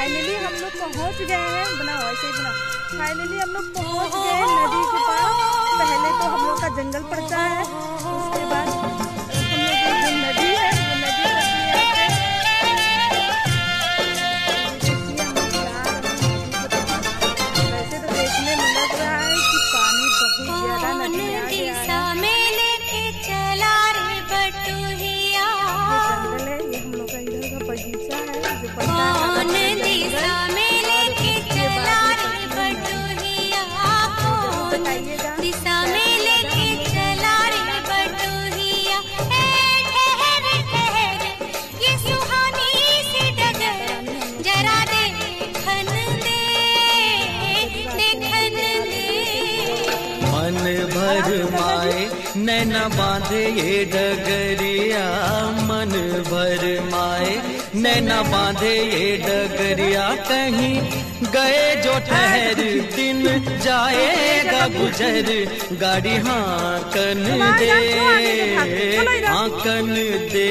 Finally हम लोग पहुँच गए हैं। बनाओ ऐसे ही फाइनली हम लोग पहुँच गए नदी के पास। पहले तो हम लोग का जंगल पड़ता है। उसके बाद भर माए नैना बांधे ये डगरिया मन भर माए। नैना बांधे ये डगरिया कहीं गए जो ठहर दिन जाएगा गुजर। गाड़ी हाँकन दे हाँकन दे।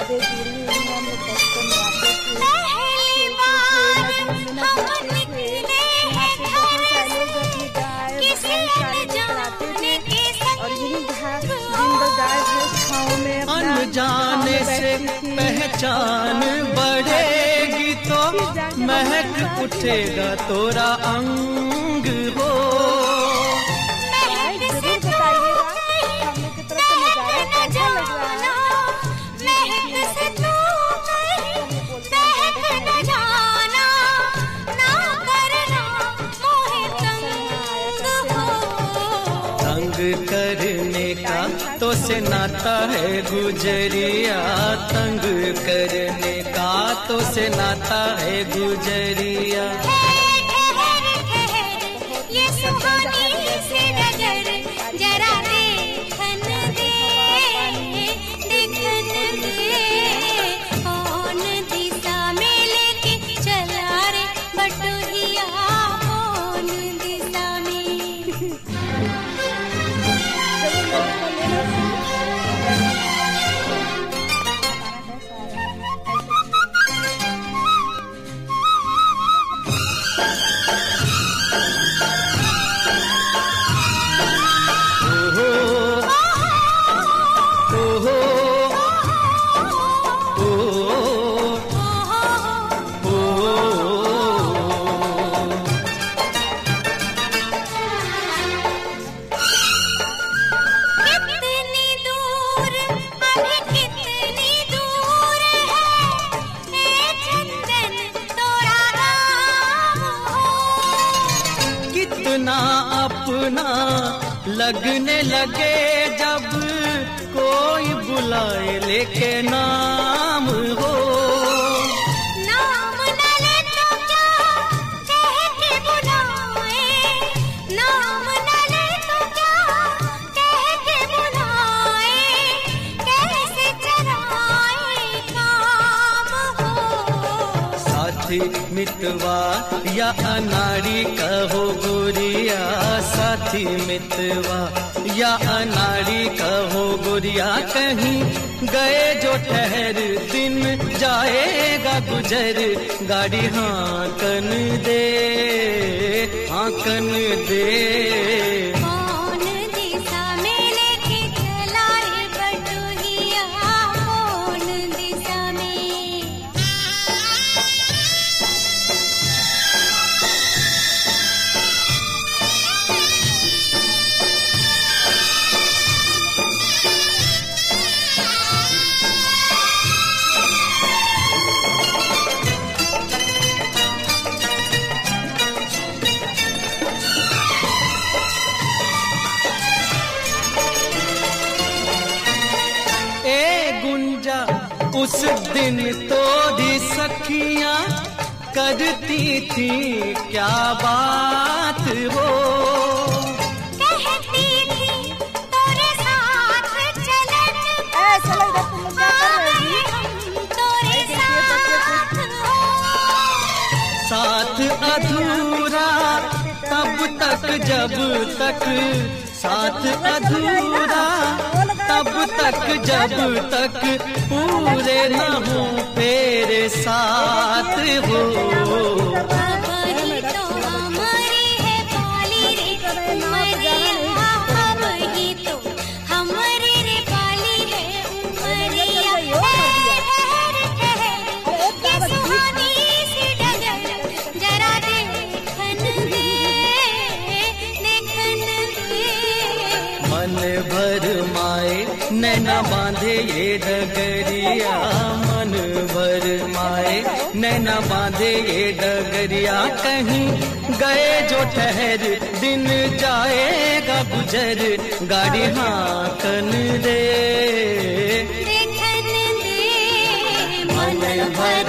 सारी यादें जुड़ी हम लोग बचपन में आते थे पहली खेलते थे बार नदियों में नहाते थे यहाँ पे बहुत सारे लोग अपनी गाय भैंस सारे लेकर आते थे। और यही घास दिन भर गाय भैंस छाँव में अपना अनजाने से पहचान बढ़ेगी तो महक उठेगा तोरा अंग हो। से नाता है गुजरिया तंग करने का तो से नाता है गुजरिया। ये सुहानी नज़र, जरा हो अपना लगने लगे जब कोई बुलाए लेके नाम हो। नाम न ले तो क्या बुलाए। नाम न ले तो क्या बुलाए। कैसे चलाए काम हो। साथी मितवा, या अनाड़ी कहो गोरिया साथी मितवा, या अनाड़ी कहो गोरिया कहीं गए जो ठहर दिन जाएगा गुजर, गाड़ी हाँकन दे हाँकन दे। उस दिन तो दी सखियाँ करती थी क्या बात हो? कहती थी तोरे साथ चलन ऐसा लग रहा तुम क्या कर रहे तोरे साथ साथ अधूरा तब तक जब तक साथ अधूरा तब तक जब तक पूरे न हो तेरे साथ हो। नैना बांधे ये डगरिया, मन भर माए। नैना बांधे ये डगरिया, कहीं गए जो ठहर, दिन जाएगा गुजर। गाड़ी हाकन दे। मन भर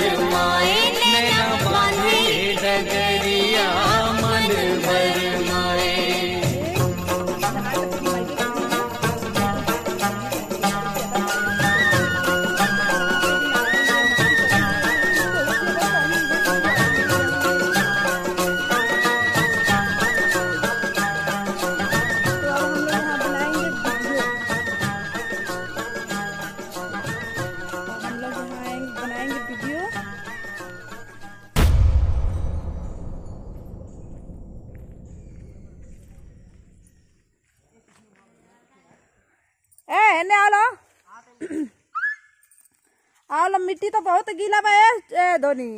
ए आ लो आओ लो मिट्टी तो बहुत गीला बा धोनी।